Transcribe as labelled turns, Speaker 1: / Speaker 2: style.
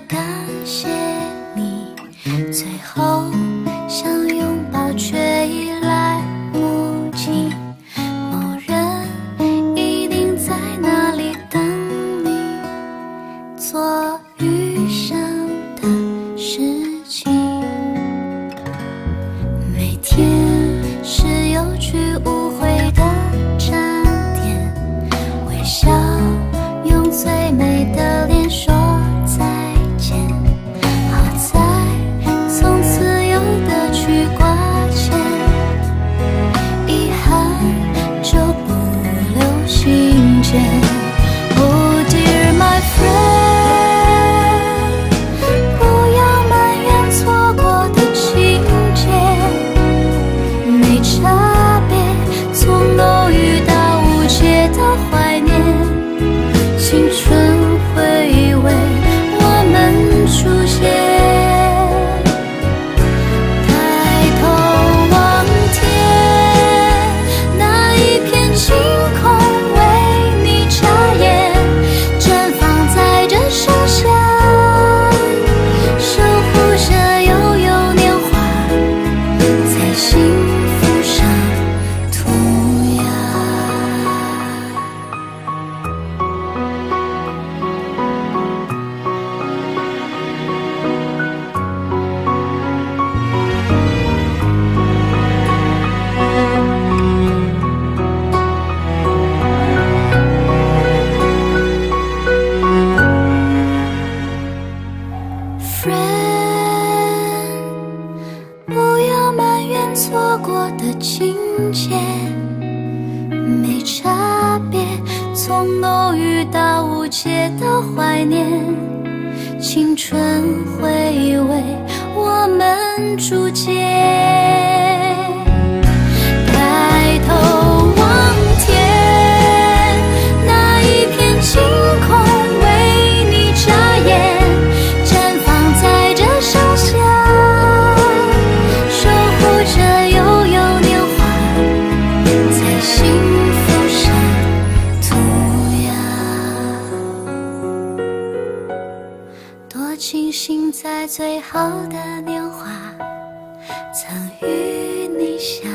Speaker 1: 感谢你最后想拥抱却已来不及。某人一定在那里等你做余生。见。情节没差别，从偶遇到无解的怀念，青春回味，我们逐渐。幸在最好的年华，曾与你相。